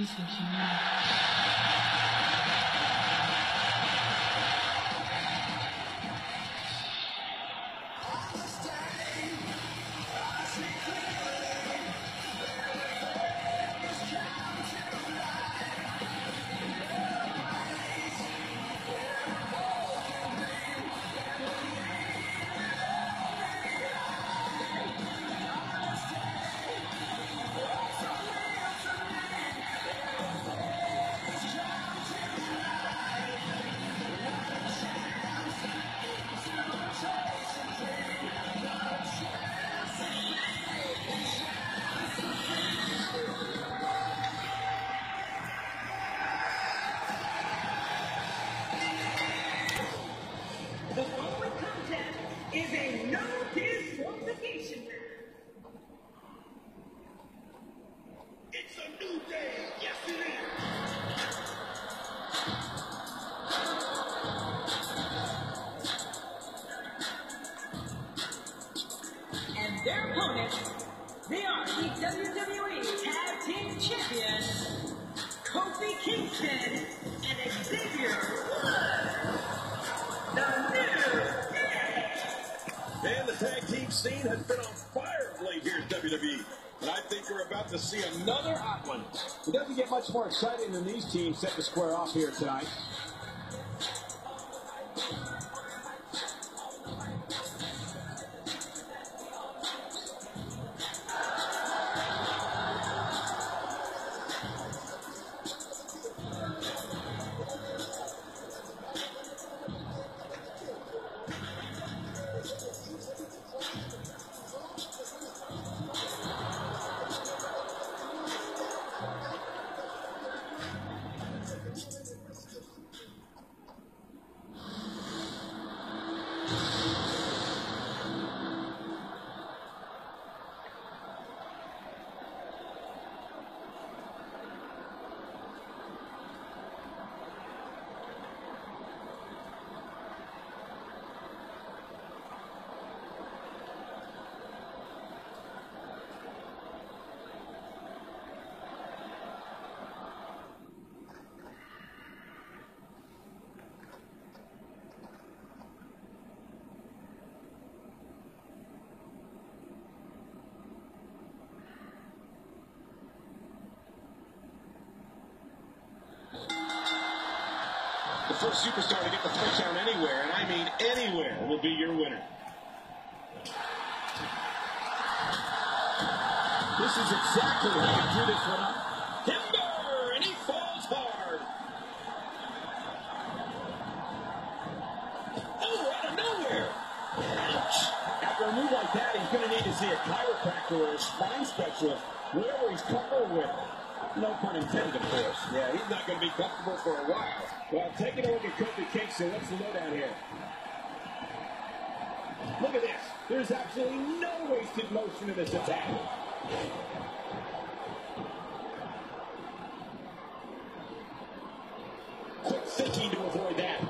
Out. The Kofi Kingston and Xavier Woods. The New Day. And the tag team scene has been on fire of late here at WWE. And I think we're about to see another hot one. It doesn't get much more exciting than these teams set to square off here tonight. First superstar to get the count anywhere, and I mean anywhere, will be your winner. This is exactly how you do this one up. And he falls hard. Oh, out of nowhere. Ouch. After a move like that, he's going to need to see a chiropractor or a spine specialist, whatever he's comfortable with. No pun intended, of course. Yeah, he's not going to be comfortable for a while. Well, taking a look at Kofi Kingston, what's the lowdown here? Look at this. There's absolutely no wasted motion in this attack. Quick thinking to avoid that.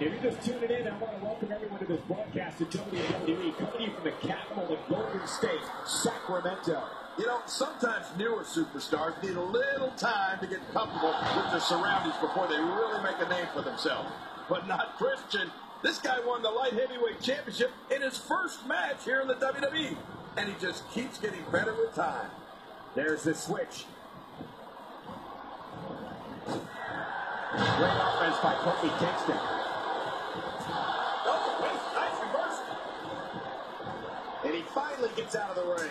If you're just tuning in, I want to welcome everyone to this broadcast of WWE, coming to you from the capital of Golden State, Sacramento. You know, sometimes newer superstars need a little time to get comfortable with their surroundings before they really make a name for themselves. But not Christian. This guy won the light heavyweight championship in his first match here in the WWE. And he just keeps getting better with time. There's the switch. Great offense by Kofi Kingston. Oh, nice, nice reversal. And he finally gets out of the ring.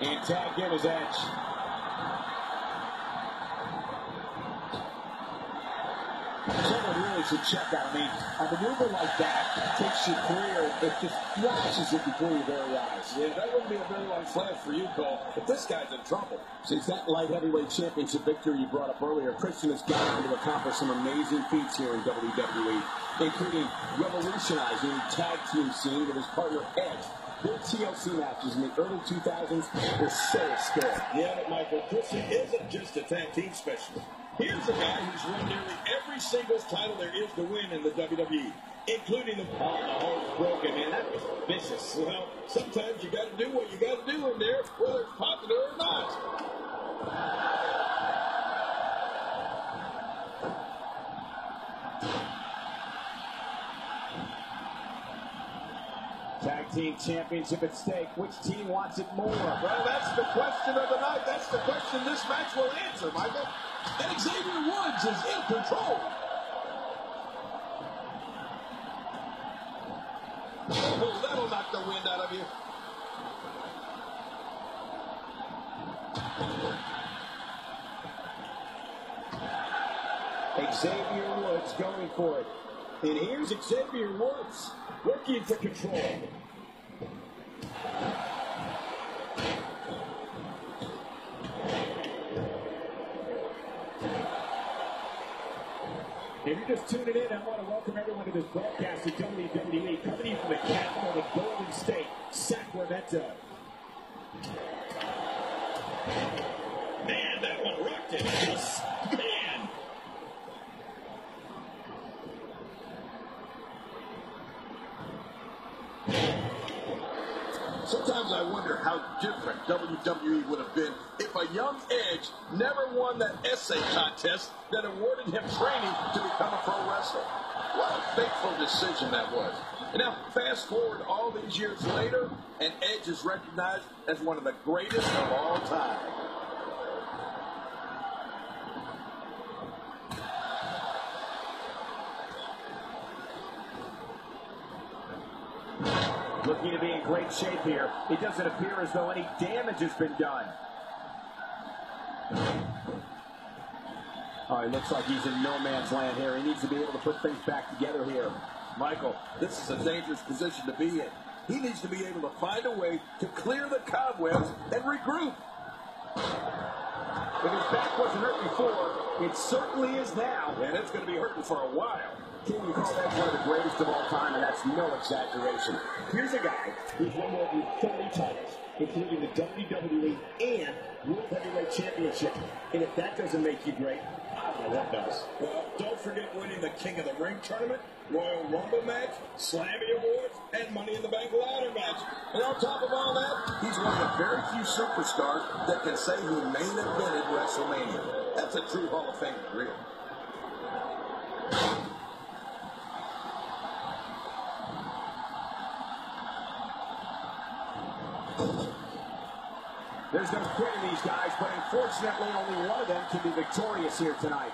And tagged in his edge. Really should check out. I mean, a maneuver like that takes your career, it just flashes it before your very eyes. Yeah, that wouldn't be a very long flash for you, Cole, but this guy's in trouble. Since that light heavyweight championship victory you brought up earlier, Christian has gone on to accomplish some amazing feats here in WWE, including revolutionizing the tag team scene with his partner Edge, Their TLC matches in the early 2000s were so scary. Yeah, but Michael, Christian isn't just a tag team specialist. Here's a guy who's won nearly every singles title there is to win in the WWE, including the. Oh, the hole's broken, man. That was vicious. Well, sometimes you got to do what you got to do in there, whether it's popular or not. Tag team championship at stake. Which team wants it more? Well, that's the question of the night. That's the question this match will answer, Michael. And Xavier Woods is in control. Oh, that'll knock the wind out of you. Xavier Woods going for it. And here's Xavier Woods looking for control. I want to welcome everyone to this broadcast of WWE, coming in from the capital of the Golden State, Sacramento. Man, that one rocked it. Man. Sometimes I wonder how different WWE would have been a young Edge never won that essay contest that awarded him training to become a pro wrestler. What a fateful decision that was. And now, fast forward all these years later, and Edge is recognized as one of the greatest of all time. Looking to be in great shape here. It doesn't appear as though any damage has been done. It looks like he's in no man's land here. He needs to be able to put things back together here. Michael, this is a dangerous position to be in. He needs to be able to find a way to clear the cobwebs and regroup. If his back wasn't hurt before, it certainly is now. And it's going to be hurting for a while. Can you one of the greatest of all time? And that's no exaggeration. Here's a guy who's won more than 30 titles, including the WWE and World Heavyweight Championship. And if that doesn't make you great, Know what does. Well, don't forget winning the King of the Ring tournament, Royal Rumble match, Slammy Awards, and Money in the Bank ladder match. And on top of all that, He's one of the very few superstars that can say he main evented WrestleMania. That's a true Hall of Fame career. There's no quitting these guys, but unfortunately, only one of them can be victorious here tonight.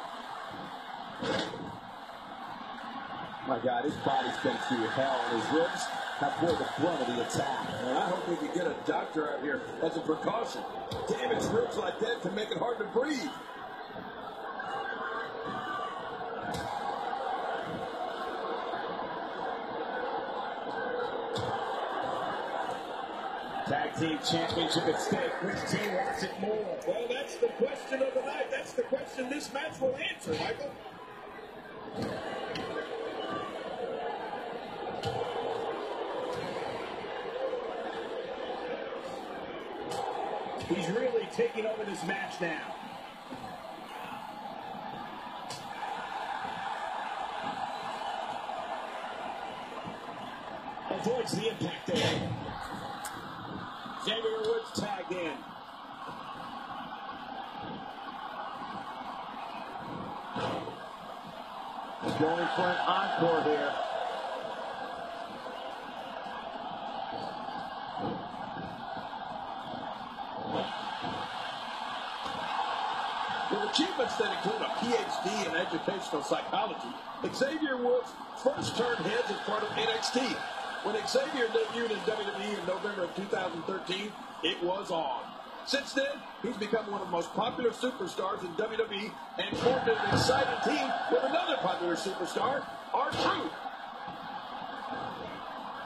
My God, his body's been through hell, and his ribs have bore the brunt of the attack. And I hope we can get a doctor out here as a precaution. Damaged ribs like that can make it hard to breathe. Team championship at stake. Which team wants it more? well, that's the question of the night. That's the question this match will answer, Michael. He's really taking over this match now. Avoids the impact there. Xavier Woods tagged in. An encore here. With achievements that include a PhD in educational psychology, Xavier Woods first turned heads as part of NXT. When Xavier debuted in WWE in November of 2013, it was on. Since then, he's become one of the most popular superstars in WWE and formed an exciting team with another popular superstar, R-Truth.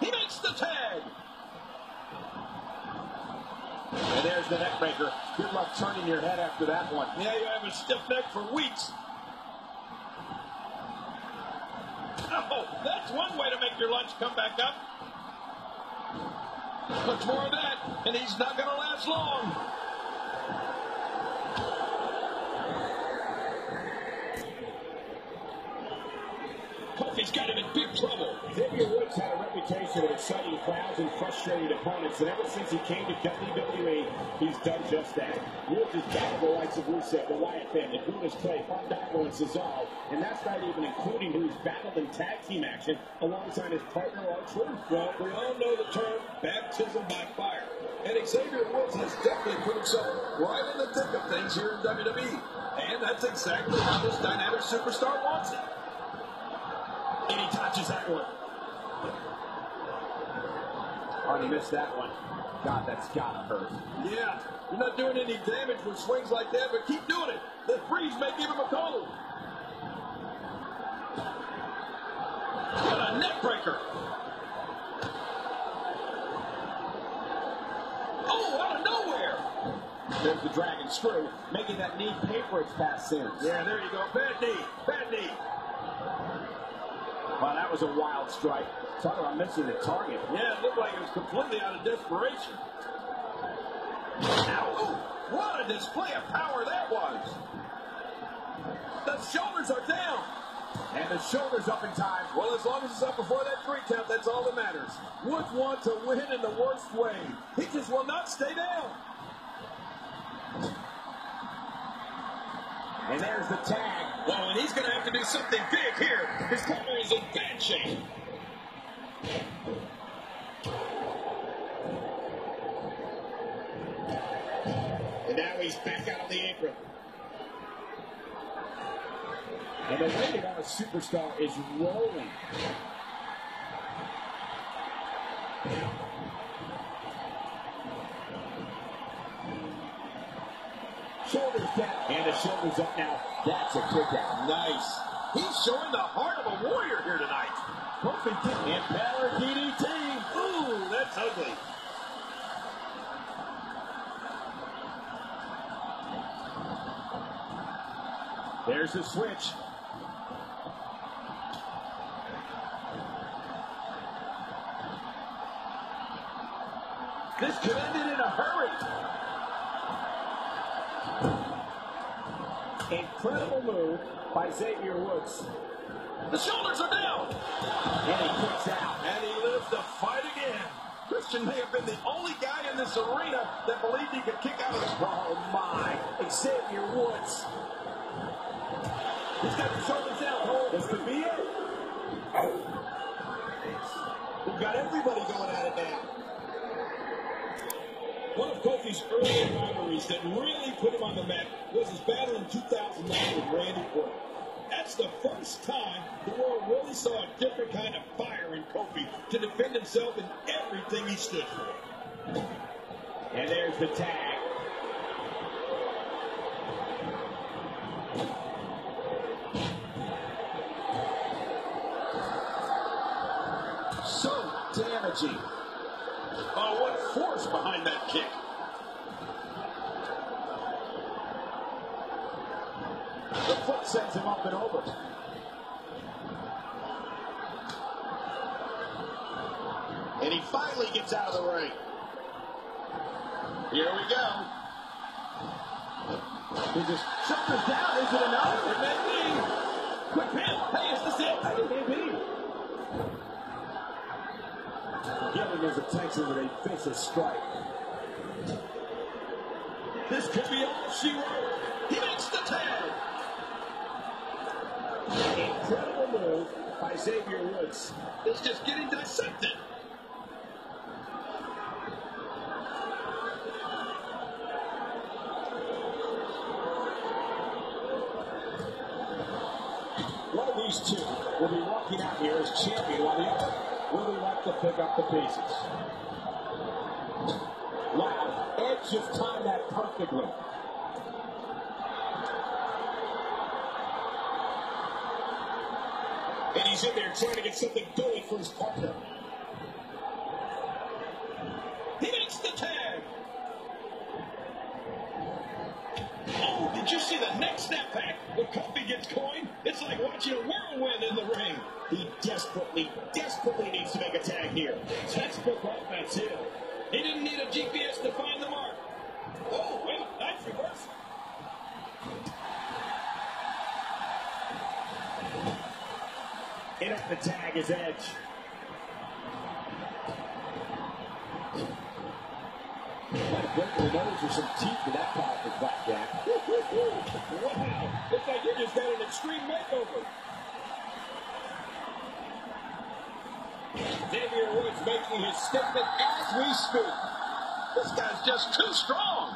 He makes the tag. And there's the neck breaker. Good luck turning your head after that one. Yeah, you have a stiff neck for weeks. Oh, that's one way to make your lunch come back up. Much more of that, and he's not going to last long. Kofi's got him in big trouble. Xavier Woods had a reputation of exciting crowds and frustrating opponents, and ever since he came to WWE, he's done just that. Woods has battled the likes of Rusev, the Wyatt family, Brodus Clay, Fandango, and Cesaro, and that's not even including who he's battled in tag team action alongside his partner, R-Truth. Well, we all know the term baptism by fire. And Xavier Woods has definitely put himself right in the thick of things here in WWE. And that's exactly how this dynamic superstar wants it. And he touches that one. Oh, he missed that one. God, that's gotta hurt. Yeah, you're not doing any damage with swings like that, but keep doing it. The freeze may give him a cold. What a neck breaker. Oh, out of nowhere. There's the dragon screw, making that knee pay for its past sins. Yeah, there you go. Bad knee. Bad knee. Wow, that was a wild strike. Talk about missing the target. Yeah, it looked like it was completely out of desperation. Ow. Ooh, what a display of power that was. The shoulders are down. And the shoulders up in time. Well, as long as it's up before that three count, that's all that matters. Woods wants to win in the worst way. He just will not stay down. And there's the tag. Well, and he's going to have to do something big here. His corner is in bad shape. And now he's back out on the apron. And the rated R superstar is rolling. Shoulders down. And the shoulders up now. That's a kick out. Nice. He's showing the heart of a warrior here tonight. Perfect. And power DDT. Ooh, that's ugly. There's the switch. This could end it in a hurry. Incredible move by Xavier Woods. The shoulders are down. And he kicks out. And he lives to fight again. Christian may have been the only guy in this arena that believed he could kick out of the Oh my. Xavier Woods. He's got the shoulders down. Hold. This could be it. We've got everybody going at it now. One of Kofi's early rivalries that really put him on the map was his battle in 2009 with Randy Orton. That's the first time the world really saw a different kind of fire in Kofi to defend himself in everything he stood for. And there's the tag. And he finally gets out of the ring. Here we go. He just shoulders down. Is it enough? It may be. Quick pin. Hey, is this it? It may be. Getting his attention with a vicious strike. This could be all she wrote. He makes the tag. Incredible move by Xavier Woods. It's just getting dissected. To pick up the pieces. Wow, Edge just timed that perfectly. And he's in there trying to get something going for his partner. He makes the tag. Oh, did you see the next snap back? When Kofi gets coin, it's like watching a whirlwind in the ring. He desperately, desperately needs to make a tag here. Textbook offense here. He didn't need a GPS to find the mark. Oh, well, nice reverse. In at the tag is Edge. Broken the nose or some teeth with that powerful blackjack. Wow. Looks like you just had an extreme makeover. Xavier Woods making his statement as we speak. This guy's just too strong.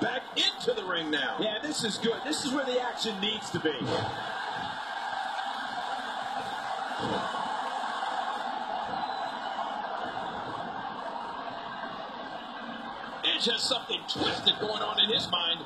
Back into the ring now. Yeah, this is good. This is where the action needs to be. Edge has something twisted going on in his mind.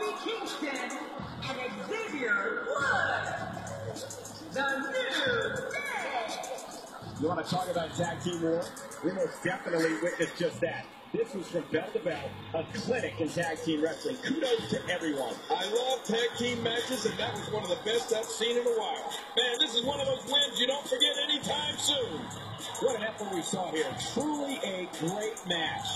Kofi Kingston and Xavier Woods. The New Day. You want to talk about tag team war? We most definitely witnessed just that. This was from bell to bell, a clinic in tag team wrestling. Kudos to everyone. I love tag team matches, and that was one of the best I've seen in a while. Man, this is one of those wins you don't forget anytime soon. What an effort we saw here. Truly a great match.